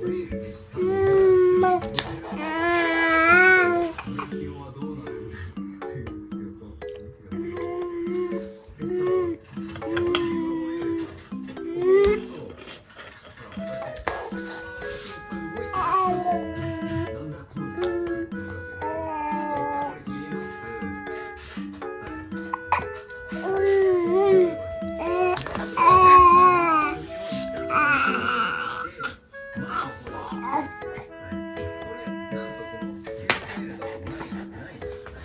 this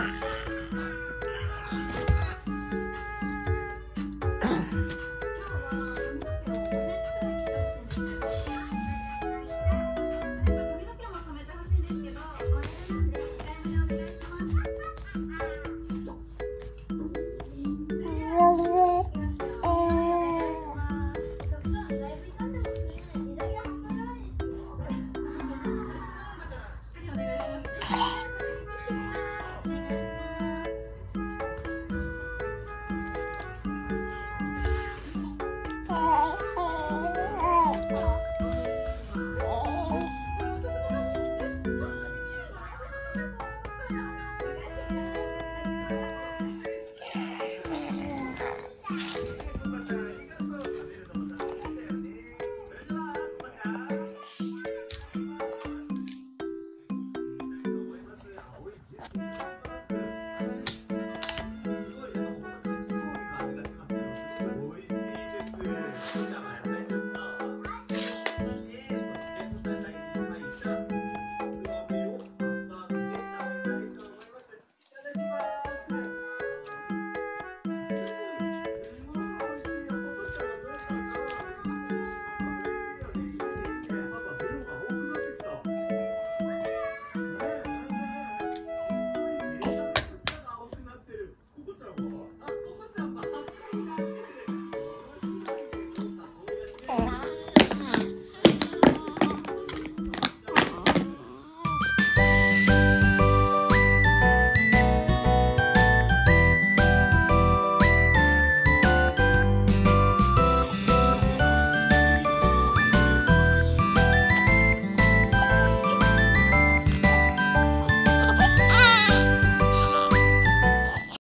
法。